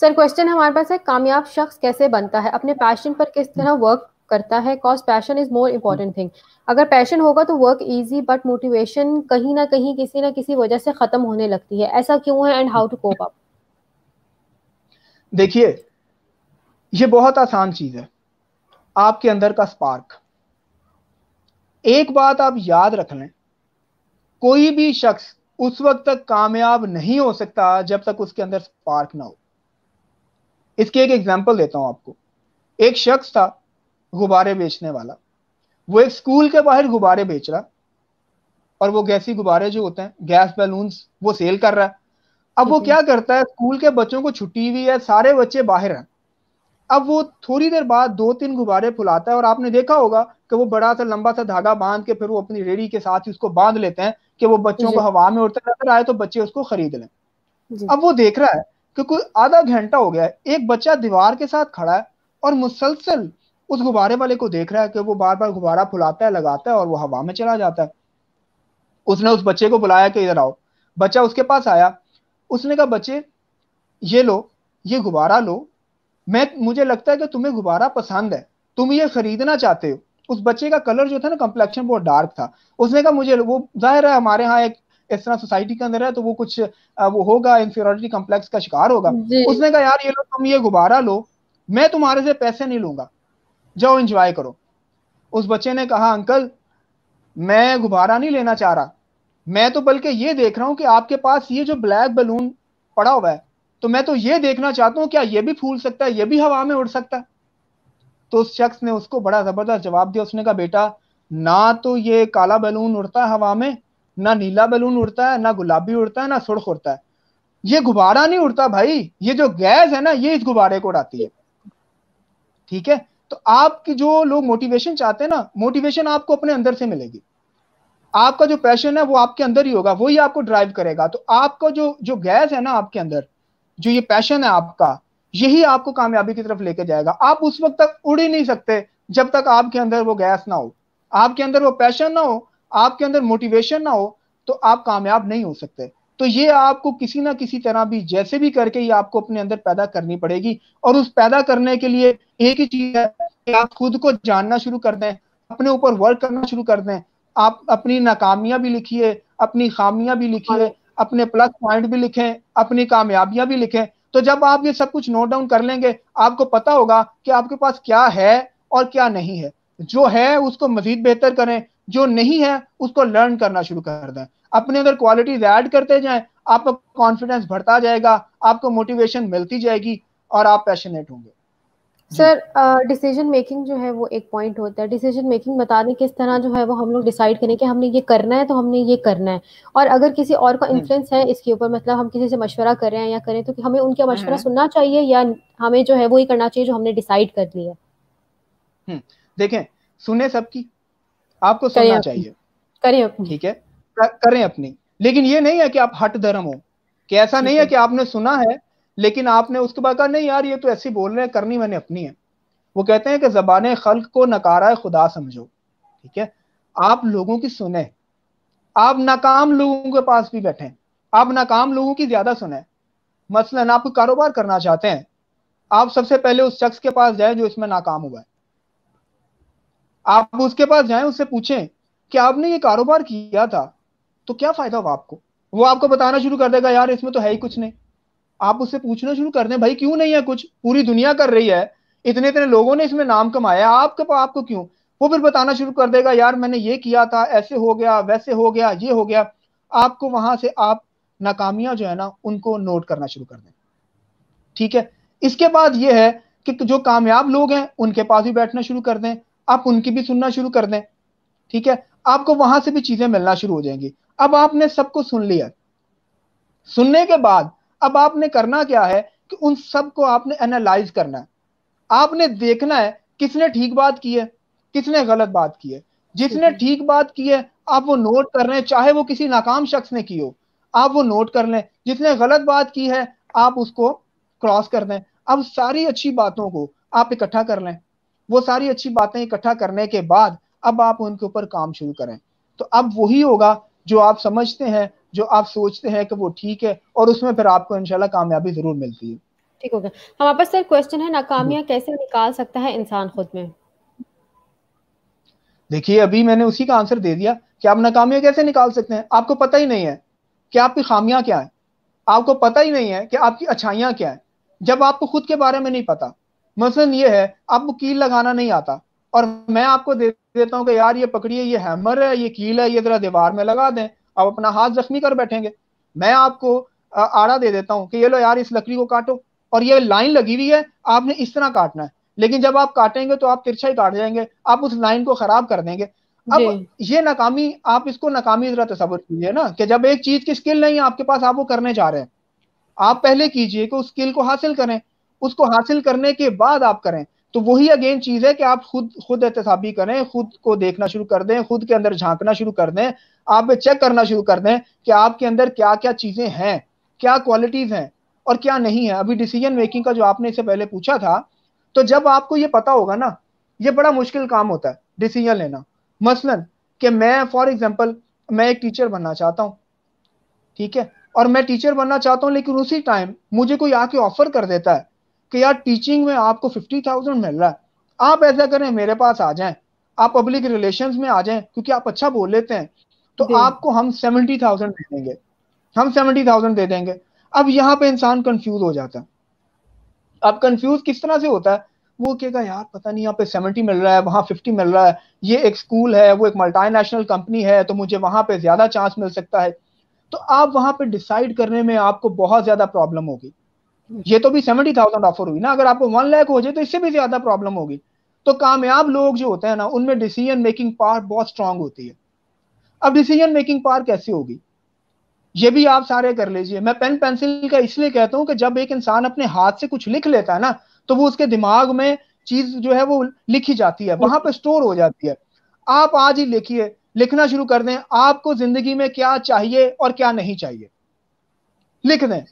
सर क्वेश्चन हमारे पास है, कामयाब शख्स कैसे बनता है? अपने पैशन पर किस तरह वर्क करता है cause passion is more important thing अगर पैशन होगा तो वर्क इजी बट मोटिवेशन कहीं ना कहीं किसी ना किसी वजह से खत्म होने लगती है। ऐसा क्यों है and how to cope up देखिए, ये बहुत आसान चीज़ है। आपके अंदर का स्पार्क एक बात आप याद रख लें, कोई भी शख्स उस वक्त तक कामयाब नहीं हो सकता जब तक उसके अंदर स्पार्क ना हो। इसकी एक एग्जांपल देता हूँ आपको। एक शख्स था गुब्बारे बेचने वाला। वो एक स्कूल के बाहर गुब्बारे बेच रहा और वो गैसी गुब्बारे जो होते हैं गैस बैलून वो सेल कर रहा है। अब वो क्या करता है स्कूल के बच्चों को छुट्टी हुई है सारे बच्चे बाहर हैं। अब वो थोड़ी देर बाद दो तीन गुब्बारे फुलाता है और आपने देखा होगा कि वो बड़ा सा लंबा सा धागा बाँध के फिर वो अपनी रेडी के साथ ही उसको बाँध लेते हैं कि वो बच्चों को हवा में उड़ते नज़र आए तो बच्चे उसको खरीद लें। अब वो देख रहा है कि कोई आधा घंटा हो गया है एक बच्चा दीवार के साथ खड़ा है और मुसलसल उस गुब्बारे वाले को देख रहा है कि वो बार बार गुब्बारा फुलाता है लगाता है और वो हवा में चला जाता है। उसने उस बच्चे को बुलाया कि इधर आओ। बच्चा उसके पास आया। उसने कहा बच्चे ये लो ये गुब्बारा लो। मैं मुझे लगता है कि तुम्हें गुब्बारा पसंद है। तुम ये खरीदना चाहते हो। उस बच्चे का कलर जो था ना कम्प्लेक्शन बहुत डार्क था। उसने कहा मुझे वो ज़ाहिर है हमारे यहाँ एक इस तरह सोसाइटी के अंदर है तो वो कुछ वो होगा इंफीरियोरिटी कम्प्लेक्स का शिकार होगा। उसने कहा यार ये लो तुम ये गुब्बारा लो। मैं तुम्हारे से पैसे नहीं लूँगा। जाओ एंजॉय करो। उस बच्चे ने कहा, अंकल, मैं गुब्बारा नहीं लेना चाह रहा। मैं तो बल्कि ये देख रहा हूँ कि आपके पास ये जो ब्लैक बलून पड़ा हुआ है तो मैं तो ये देखना चाहता हूँ, क्या ये भी फूल सकता है, ये भी हवा में उड़ सकता है? तो उस शख्स ने उसको बड़ा ज़बरदस्त जवाब दिया। उसने कहा, बेटा, ना तो ये काला बैलून उड़ता है हवा में, ना नीला बैलून उड़ता है, ना गुलाबी उड़ता है, ना सुर्ख उड़ता है। ये गुब्बारा नहीं उड़ता भाई, ये जो गैस है ना, ये इस गुब्बारे को उड़ाती है। ठीक है? तो आपकी जो लोग मोटिवेशन चाहते हैं ना मोटिवेशन आपको अपने अंदर से मिलेगी। आपका जो पैशन है, वो आपके अंदर ही होगा, वही आपको ड्राइव करेगा। तो आपका जो जो गैस है ना आपके अंदर, जो ये पैशन है आपका, यही आपको कामयाबी की तरफ़ लेके जाएगा। आप उस वक्त तक उड़ ही नहीं सकते जब तक आपके अंदर वो गैस ना हो। आपके अंदर वो पैशन ना हो, आपके अंदर मोटिवेशन ना हो तो आप कामयाब नहीं हो सकते। तो ये आपको किसी ना किसी तरह भी, जैसे भी करके ये आपको अपने अंदर पैदा करनी पड़ेगी। और उस पैदा करने के लिए एक ही चीज़ है कि आप खुद को जानना शुरू कर दें, अपने ऊपर वर्क करना शुरू कर दें। आप अपनी नाकामियाँ भी लिखिए, अपनी खामियाँ भी लिखिए, अपने प्लस पॉइंट भी लिखें, अपनी कामयाबियाँ भी लिखें। तो जब आप ये सब कुछ नोट डाउन कर लेंगे, आपको पता होगा कि आपके पास क्या है और क्या नहीं है। जो है उसको मजीद बेहतर करें, जो नहीं है उसको लर्न करना शुरू कर दें। अपने अंदर क्वालिटीज ऐड करते जाएँ आपका कॉन्फिडेंस बढ़ता जाएगा आपको मोटिवेशन मिलती जाएगी और आप पैशनेट होंगे। सर डिसीज़न मेकिंग जो है वो एक पॉइंट होता है। डिसीज़न मेकिंग बता दें किस तरह जो है वो हम लोग डिसाइड करें कि हमने ये करना है तो हमने ये करना है। और अगर किसी और का इन्फ्लुएंस हम्म। है इसके ऊपर मतलब हम किसी से मशवरा कर रहे हैं या करें तो कि हमें उनका मशवरा हम्म। सुनना चाहिए या हमें जो है वो ही करना चाहिए जो हमने डिसाइड कर लिया हम्म, देखें सुने सबकी आपको सुनना चाहिए। करें ठीक है? करें अपनी। लेकिन ये नहीं है कि आप हट धर्म हो। कि ऐसा नहीं है कि आपने सुना है लेकिन आपने उसके बाद कहा नहीं यार ये तो ऐसी बोल रहे हैं करनी मैंने अपनी है। वो कहते हैं कि जबान खल्क को नकारा खुदा समझो। ठीक है? आप लोगों की सुने। आप नाकाम लोगों के पास भी बैठे। आप नाकाम लोगों की ज़्यादा सुने। मसलन आप कारोबार करना चाहते हैं। आप सबसे पहले उस शख्स के पास जाए जो इसमें नाकाम हुआ है। आप उसके पास जाए उससे पूछें कि आपने ये कारोबार किया था? तो क्या फ़ायदा हुआ आपको? वो आपको बताना शुरू कर देगा, यार, इसमें तो है ही कुछ नहीं। आप उससे पूछना शुरू कर दें, भाई, क्यों नहीं है कुछ? पूरी दुनिया कर रही है। इतने इतने लोगों ने इसमें नाम कमाया आपके आपको क्यों? वो फिर बताना शुरू कर देगा, यार, मैंने ये किया था, ऐसे हो गया, वैसे हो गया, ये हो गया। आपको वहाँ से आप नाकामियाँ जो है ना, उनको नोट करना शुरू कर दें। ठीक है? इसके बाद ये है कि जो कामयाब लोग हैं, उनके पास भी बैठना शुरू कर दें। आप उनकी भी सुनना शुरू कर दें। ठीक है? आपको वहाँ से भी चीज़ें मिलना शुरू हो जाएँगी। अब आपने सबको सुन लिया। सुनने के बाद अब आपने करना क्या है कि उन सबको आपने एनालाइज करना है। आपने देखना है किसने ठीक बात की है किसने गलत बात की है। जिसने ठीक बात की है आप वो नोट कर रहे हैं चाहे वो किसी नाकाम शख्स ने की हो। आप वो नोट कर लें जिसने गलत बात की है आप उसको क्रॉस कर दें। अब सारी अच्छी बातों को आप इकट्ठा कर लें। वो सारी अच्छी बातें इकट्ठा करने के बाद अब आप उनके ऊपर काम शुरू करें। तो अब वही होगा जो आप समझते हैं जो आप सोचते हैं कि वो ठीक है और उसमें फिर आपको इंशाल्लाह कामयाबी ज़रूर मिलती है। ठीक हो गया। हमारे पास सर क्वेश्चन है नाकामियाँ कैसे निकाल सकता है इंसान खुद में? देखिए अभी मैंने उसी का आंसर दे दिया कि आप नाकामियाँ कैसे निकाल सकते हैं? आपको पता ही नहीं है कि आपकी खामियाँ क्या है। आपको पता ही नहीं है कि आपकी अच्छाइयाँ क्या है। जब आपको खुद के बारे में नहीं पता मसलन ये है आपको कील लगाना नहीं आता और मैं आपको दे देता हूँ कि यार ये पकड़िए ये हैमर है ये कील है ये जरा दीवार में लगा दें। आप अपना हाथ जख्मी कर बैठेंगे। मैं आपको आड़ा दे देता हूँ कि ये लो यार इस लकड़ी को काटो। और ये लाइन लगी हुई है आपने इस तरह काटना है। लेकिन जब आप काटेंगे तो आप तिरछा ही काट जाएँगे। आप उस लाइन को खराब कर देंगे। अब ये नाकामी आप इसको नाकामी जरा तस्वर कीजिए ना कि जब एक चीज़ की स्किल नहीं है आपके पास आप वो करने जा रहे हैं। आप पहले कीजिए कि उस स्किल को हासिल करें। उसको हासिल करने के बाद आप करें। तो वही अगेन चीज़ है कि आप खुद खुद एहतसाबी करें, खुद को देखना शुरू कर दें, खुद के अंदर झांकना शुरू कर दें, आप चेक करना शुरू कर दें कि आपके अंदर क्या क्या चीज़ें हैं, क्या क्वालिटीज हैं और क्या नहीं है। अभी डिसीज़न मेकिंग का जो आपने इससे पहले पूछा था तो जब आपको ये पता होगा ना, ये बड़ा मुश्किल काम होता है डिसीज़न लेना। मसलन कि मैं फॉर एग्ज़ाम्पल मैं एक टीचर बनना चाहता हूँ, ठीक है? और मैं टीचर बनना चाहता हूँ, लेकिन उसी टाइम मुझे कोई आके ऑफ़र कर देता है कि यार टीचिंग में आपको फिफ्टी थाउज़ेंड मिल रहा है। आप ऐसा करें मेरे पास आ जाएँ। आप पब्लिक रिलेशंस में आ जाएँ क्योंकि आप अच्छा बोल लेते हैं। तो आपको हम सेवेंटी थाउज़ेंड दे देंगे। हम सेवेंटी थाउज़ेंड दे देंगे। अब यहाँ पे इंसान कंफ्यूज हो जाता है। अब कंफ्यूज किस तरह से होता है? वो कहेगा यार पता नहीं यहाँ पे सेवेंटी मिल रहा है वहाँ फिफ्टी मिल रहा है। ये एक स्कूल है वो एक मल्टीनेशनल कंपनी है तो मुझे वहाँ पे ज़्यादा चांस मिल सकता है। तो आप वहाँ पे डिसाइड करने में आपको बहुत ज़्यादा प्रॉब्लम होगी। ये तो भी सेवेंटी थाउज़ेंड ऑफ़र हुई ना, अगर आपको वन लैख हो जाए तो इससे भी ज़्यादा प्रॉब्लम होगी। तो कामयाब लोग जो होते हैं ना, उनमें डिसीज़न मेकिंग पावर बहुत स्ट्रांग होती है। अब डिसीज़न मेकिंग पावर कैसे होगी? ये भी आप सारे कर लीजिए। मैं पेन पेंसिल का इसलिए कहता हूँ कि जब एक इंसान अपने हाथ से कुछ लिख लेता है ना तो वो उसके दिमाग में चीज़ जो है वो लिखी जाती है, वहाँ पे स्टोर हो जाती है। आप आज ही लिखिए, लिखना शुरू कर दें, आपको ज़िंदगी में क्या चाहिए और क्या नहीं चाहिए। लिख दें।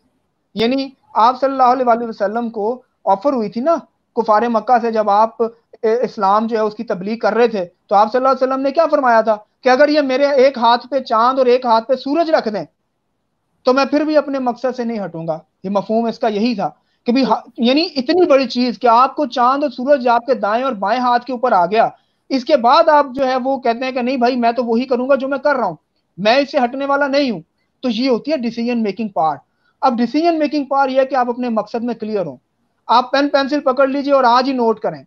यानी आप सल्लल्लाहु वसल्लम को ऑफ़र हुई थी ना, कुफार मक्का से जब आप इस्लाम जो है उसकी तबलीग कर रहे थे तो आप सल्लल्लाहु अलैहि वसल्लम ने क्या फरमाया था कि अगर ये मेरे एक हाथ पे चाँद और एक हाथ पे सूरज रख दें तो मैं फिर भी अपने मकसद से नहीं हटूँगा। ये मफहूम इसका यही था कि भी यानी इतनी बड़ी चीज़ कि आपको चाँद और सूरज आपके दाएँ और बाएँ हाथ के ऊपर आ गया, इसके बाद आप जो है वो कहते हैं कि नहीं भाई, मैं तो वही करूँगा जो मैं कर रहा हूँ। मैं इससे हटने वाला नहीं हूँ। तो ये होती है डिसीज़न मेकिंग पार्ट अब डिसीज़न मेकिंग पावर यह है कि आप अपने मकसद में क्लियर हो। आप पेन पेंसिल पकड़ लीजिए और आज ही नोट करें।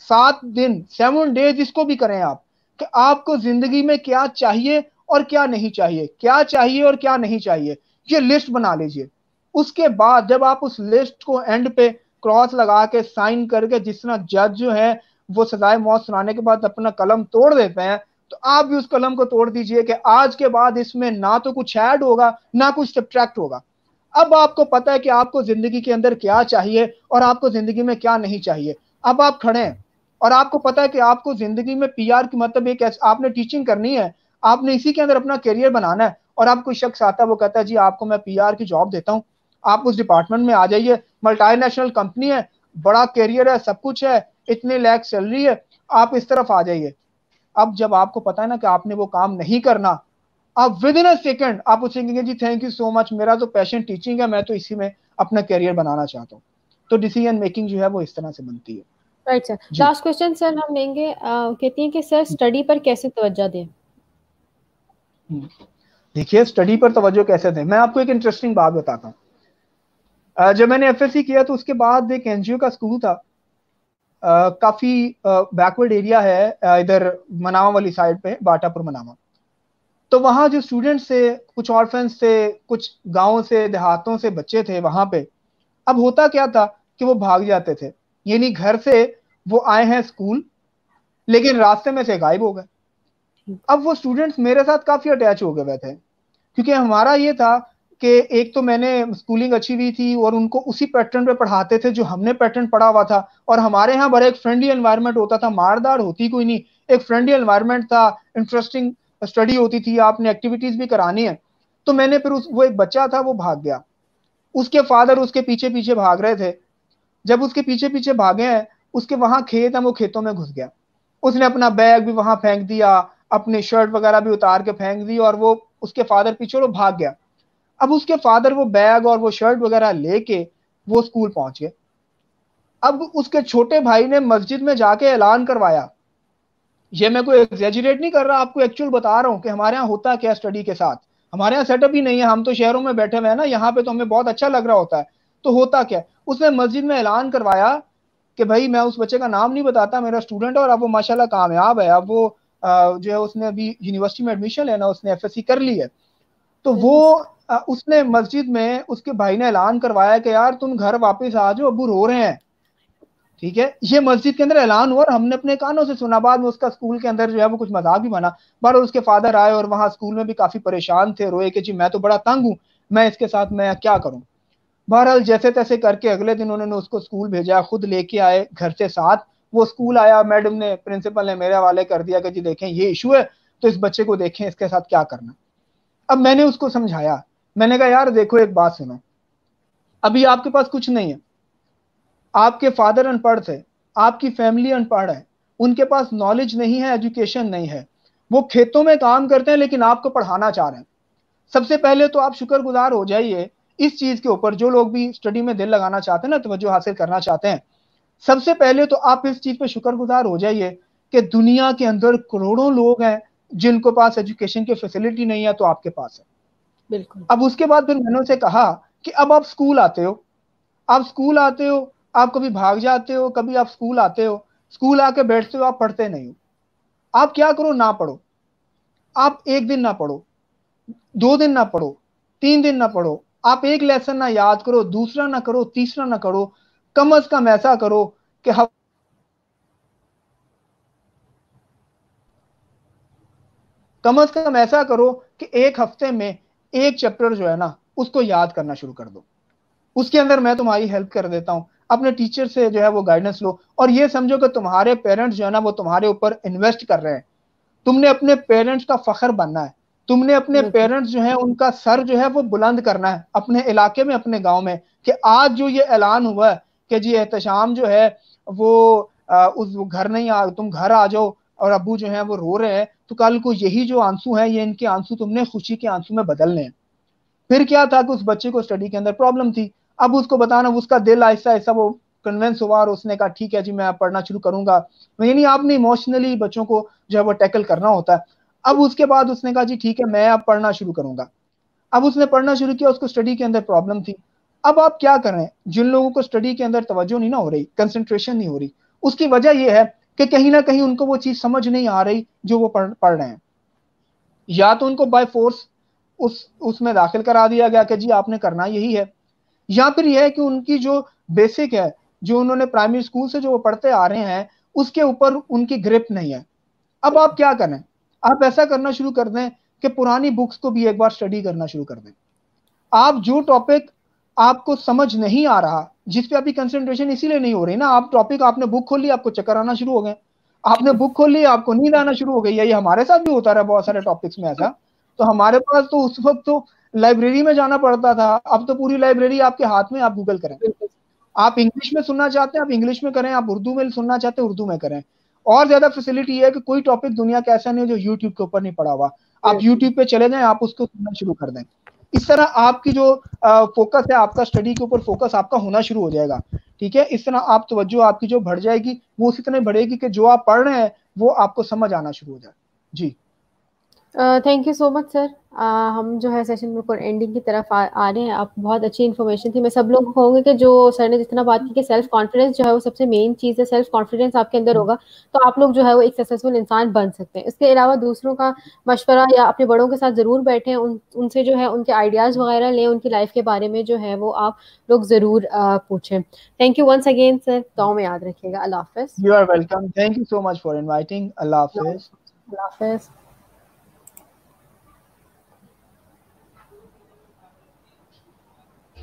सात दिन सेवन डेज़ इसको भी करें आप कि आपको ज़िंदगी में क्या चाहिए और क्या नहीं चाहिए, क्या चाहिए और क्या नहीं चाहिए, ये लिस्ट बना लीजिए। उसके बाद जब आप उस लिस्ट को एंड पे क्रॉस लगा के साइन करके जिस तरह जज जो है, वो सजाए मौत सुनाने के बाद अपना कलम तोड़ देते हैं तो आप भी उस कलम को तोड़ दीजिए कि आज के बाद इसमें ना तो कुछ ऐड होगा, ना कुछ सब्ट्रैक्ट होगा। अब आपको पता है कि आपको ज़िंदगी के अंदर क्या चाहिए और आपको ज़िंदगी में क्या नहीं चाहिए। अब आप खड़े हैं और आपको पता है कि आपको ज़िंदगी में पीआर की मतलब एक आपने टीचिंग करनी है, आपने इसी के अंदर अपना करियर बनाना है और आप कोई शख्स आता है, वो कहता है, जी, आपको मैं पीआर की जॉब देता हूँ। आप उस डिपार्टमेंट में आ जाइए। मल्टी कंपनी है, बड़ा करियर है, सब कुछ है, इतने लैख सैलरी है, आप इस तरफ़ आ जाइए। अब जब आपको पता है ना कि आपने वो काम नहीं करना आप विद इन अ सेकंड आप कहेंगे जी थैंक यू सो मच मेरा तो पैशन टीचिंग है मैं तो इसी में अपना करियर बनाना चाहता हूँ। तो डिसीज़न मेकिंग जो है वो इस तरह से बनती है। Right sir last question sir हम लेंगे। कहती हैं कि सर स्टडी पर कैसे तवज्जो दें? हम्म। देखिए स्टडी पर तवज्जो कैसे दें? मैं आपको एक इंटरेस्टिंग बात बताता हूँ। जब मैंने एफएससी किया तो उसके बाद एक एनजीओ का स्कूल था। काफ़ी बैकवर्ड एरिया है इधर मनावा वाली साइड पे बाटापुर मनावा। तो वहाँ जो स्टूडेंट्स थे, कुछ ऑर्फेंस थे, कुछ गाँव से, देहातों से बच्चे थे वहाँ पे, अब होता क्या था कि वो भाग जाते थे। यानी घर से वो आए हैं स्कूल लेकिन रास्ते में से गायब हो गए। अब वो स्टूडेंट्स मेरे साथ काफ़ी अटैच हो गए थे, क्योंकि हमारा ये था कि एक तो मैंने स्कूलिंग अच्छी हुई थी और उनको उसी पैटर्न पे पढ़ाते थे जो हमने पैटर्न पढ़ा हुआ था। और हमारे यहाँ बड़ा एक फ्रेंडली एनवायरनमेंट होता था, मारदार होती कोई नहीं। एक फ्रेंडली एनवायरनमेंट था इंटरेस्टिंग स्टडी होती थी, आपने एक्टिविटीज़ भी करानी है। तो मैंने फिर उस, वो एक बच्चा था, वो भाग गया। उसके फादर उसके पीछे पीछे भाग रहे थे। जब उसके पीछे पीछे भागे हैं, उसके वहाँ खेत है, वो खेतों में घुस गया। उसने अपना बैग भी वहाँ फेंक दिया, अपनी शर्ट वगैरह भी उतार के फेंक दी और वो उसके फादर पीछे वो भाग गया। अब उसके फादर वो बैग और वो शर्ट वगैरह लेके वो स्कूल पहुँच गए। अब उसके छोटे भाई ने मस्जिद में जाके ऐलान करवाया। ये मैं कोई एग्जेजरेट नहीं कर रहा आपको एक्चुअल बता रहा हूँ कि हमारे यहाँ होता क्या स्टडी के साथ। हमारे यहाँ सेटअप ही नहीं है हम तो शहरों में बैठे हुए हैं ना यहाँ पे तो हमें बहुत अच्छा लग रहा होता है। तो होता क्या? उसने मस्जिद में ऐलान करवाया कि भाई मैं उस बच्चे का नाम नहीं बताता मेरा स्टूडेंट है और अब वो माशाल्लाह कामयाब है अब वो जो है उसने अभी यूनिवर्सिटी में एडमिशन लेना उसने एफएससी कर ली है। तो वो उसने मस्जिद में उसके भाई ने ऐलान करवाया कि यार तुम घर वापस आ जाओ अबू रो रहे हैं। ठीक है? ये मस्जिद के अंदर ऐलान हुआ और हमने अपने कानों से सुना। बाद में उसका स्कूल के अंदर जो है वो कुछ मज़ाक भी बना। बार उसके फादर आए और वहाँ स्कूल में भी काफ़ी परेशान थे। रोए कि जी, मैं तो बड़ा तंग हूँ। मैं इसके साथ मैं क्या करूँ? बहरहाल जैसे तैसे करके अगले दिन उन्होंने उसको स्कूल भेजा, खुद लेके आए घर से साथ। वो स्कूल आया, मैडम ने, प्रिंसिपल ने मेरे हवाले कर दिया कि जी, देखें, ये इशू है तो इस बच्चे को देखें, इसके साथ क्या करना। अब मैंने उसको समझाया। मैंने कहा, यार, देखो, एक बात सुनो। अभी आपके पास कुछ नहीं है। आपके फादर अनपढ़ थे आपकी फैमिली अनपढ़ है उनके पास नॉलेज नहीं है एजुकेशन नहीं है। वो खेतों में काम करते हैं लेकिन आपको पढ़ाना चाह रहे हैं। सबसे पहले तो आप शुक्रगुजार हो जाइए इस चीज़ के ऊपर जो लोग भी स्टडी में दिल लगाना चाहते हैं ना तवज्जो हासिल करना चाहते हैं। सबसे पहले तो आप इस चीज़ पे शुक्रगुजार हो जाइए कि दुनिया के अंदर करोड़ों लोग हैं जिनको पास एजुकेशन की फैसिलिटी नहीं है तो आपके पास है। बिल्कुल। अब उसके बाद फिर मैंने उसे कहा कि अब आप स्कूल आते हो। आप स्कूल आते हो आप कभी भाग जाते हो, कभी आप स्कूल आते हो, स्कूल आके बैठते हो, आप पढ़ते नहीं हो। आप क्या करो, ना पढ़ो। आप एक दिन ना पढ़ो, दो दिन ना पढ़ो, तीन दिन ना पढ़ो। आप एक लेसन ना याद करो, दूसरा ना करो, तीसरा ना करो। कम अज कम ऐसा करो कि हम कम अज कम ऐसा करो कि एक हफ़्ते में एक चैप्टर जो है ना, उसको याद करना शुरू कर दो। उसके अंदर मैं तुम्हारी हेल्प कर देता हूँ। अपने टीचर से जो है वो गाइडेंस लो। और ये समझो कि तुम्हारे पेरेंट्स जो है ना वो तुम्हारे ऊपर इन्वेस्ट कर रहे हैं। तुमने अपने पेरेंट्स का फखर बनना है। तुमने अपने पेरेंट्स जो है उनका सर जो है वो बुलंद करना है अपने इलाके में अपने गाँव में कि आज जो ये ऐलान हुआ है कि जी एहतशाम जो है वो आ, उस घर नहीं आ तुम घर आ जाओ और अबू जो है वो रो रहे हैं तो कल को यही जो आँसू है ये इनके आँसू तुमने खुशी के आँसू में बदलने हैं। फिर क्या था कि उस बच्चे को स्टडी के अंदर प्रॉब्लम थी। अब उसको बताना, उसका दिल ऐसा ऐसा वो कन्वेंस हुआ और उसने कहा, ठीक है जी, मैं पढ़ना शुरू करूँगा। यानी आपने इमोशनली बच्चों को जो है वो टैकल करना होता है। अब उसके बाद उसने कहा, जी, ठीक है, मैं अब पढ़ना शुरू करूँगा। अब उसने पढ़ना शुरू किया, उसको स्टडी के अंदर प्रॉब्लम थी। अब आप क्या कर रहे हैं? जिन लोगों को स्टडी के अंदर तवज्जो नहीं ना हो रही कंसंट्रेशन नहीं हो रही, उसकी वजह यह है कि कहीं ना कहीं उनको वो चीज़ समझ नहीं आ रही जो वो पढ़ पढ़ रहे हैं। या तो उनको बाय फोर्स उस, उसमें दाखिल करा दिया गया कि जी, आपने करना यही है। या फिर यह है कि उनकी जो बेसिक है, जो उन्होंने प्राइमरी स्कूल से जो वो पढ़ते आ रहे हैं, उसके ऊपर उनकी ग्रिप नहीं है। अब आप क्या करें? आप ऐसा करना शुरू कर दें कि पुरानी बुक्स को भी एक बार स्टडी करना शुरू कर दें। आप जो टॉपिक आपको समझ नहीं आ रहा, जिस पे अभी कंसंट्रेशन इसीलिए नहीं हो रही ना, आप टॉपिक आपने बुक खोल ली, आपको चक्कर आना शुरू हो गए। आपने बुक खोल ली, आपको नींद आना शुरू हो गई है ये हमारे साथ भी होता रहा बहुत सारे टॉपिक्स में ऐसा तो हमारे पास तो उस वक्त तो लाइब्रेरी में जाना पड़ता था। अब तो पूरी लाइब्रेरी आपके हाथ में आप गूगल करें। आप इंग्लिश में सुनना चाहते हैं आप इंग्लिश में करें आप उर्दू में सुनना चाहते हैं उर्दू में करें। और ज़्यादा फैसिलिटी है कि कोई टॉपिक दुनिया का ऐसा नहीं है जो यूट्यूब के ऊपर नहीं पड़ा हुआ। आप यूट्यूब पे चले जाएँ आप उसको सुनना शुरू कर दें। इस तरह आपकी जो फोकस है आपका स्टडी के ऊपर फोकस आपका होना शुरू हो जाएगा। ठीक है? इस तरह आप तवज्जो आपकी जो बढ़ जाएगी वो उसी तरह बढ़ेगी कि जो आप पढ़ रहे हैं वो आपको समझ आना शुरू हो जाए। जी। Thank you so much sir हम जो है सेशन में एंडिंग की तरफ़ आ, आ रहे हैं। आप बहुत अच्छी इन्फॉर्मेशन थी। मैं सब लोग को कहूँगी कि जो सर ने जितना बात की कि सेल्फ कॉन्फिडेंस जो है वो सबसे मेन चीज़ है। सेल्फ कॉन्फिडेंस आपके अंदर होगा। तो आप लोग जो है वो एक सक्सेसफुल इंसान बन सकते हैं। इसके अलावा दूसरों का मशवरा या अपने बड़ों के साथ ज़रूर बैठें। उन उनसे जो है उनके आइडियाज़ वगैरह लें। उनकी लाइफ के बारे में जो है वो आप लोग ज़रूर पूछें। Thank you once again sir तो में याद रखिएगा। अल्लाह हाफिज़। You are welcome thank you so much for inviting अल्लाह हाफिज़। अल्लाह हाफिज़।